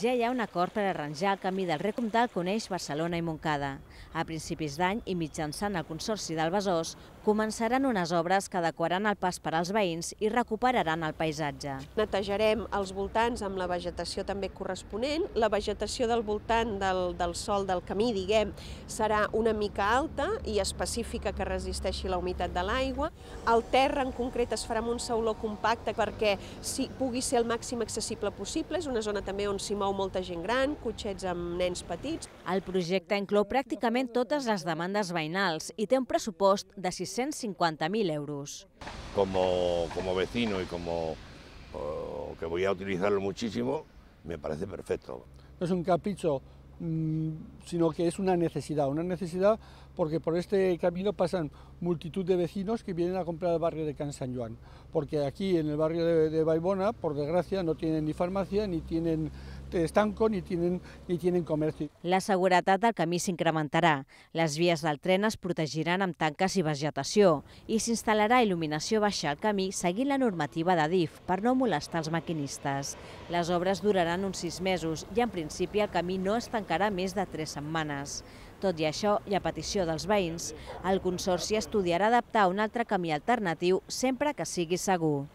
ja hi ha un acord per arranjar el camí del Recomtal que uneix Barcelona i Montcada. A principis d'any i mitjançant el Consorci del Besòs, començaran unes obres que adequaran el pas per als veïns i recuperaran el paisatge. Netejarem els voltants amb la vegetació també corresponent. La vegetació del voltant del, del sol del camí, diguem, serà una mica alta i específica que resisteixi la humitat de l'aigua. El terra en concret es farà amb un sauló compacte perquè si pugui ser el màxim accessible possible. És una zona també on s'hi mou molta gent gran, cotxets amb nens petits. El projecte inclou pràcticament totes les demandes veïnals i té un pressupost de 650.000 euros. Como, como vecino y como uh, que voy a utilizarlo muchísimo, me parece perfecto. Es un capricho, sino que es una necesidad, una necesidad porque por este camino pasan multitud de vecinos que vienen a comprar al barrio de Can San Juan, porque aquí en el barrio de, de Baibona, por desgracia, no tienen ni farmacia ni tienen estanco ni tienen, ni tienen comercio. La seguretat del camí s'incrementarà. Les vies del tren es protegiran amb tanques i vegetació i s'instal·larà il·luminació baixa al camí seguint la normativa de DIF per no molestar els maquinistes. Les obres duraran uns sis mesos i en principi el camí no es tancarà més de tres setmanes. Tot i això, i a petició dels veïns, el Consorci estudiarà adaptar un altre camí alternatiu sempre que sigui segur.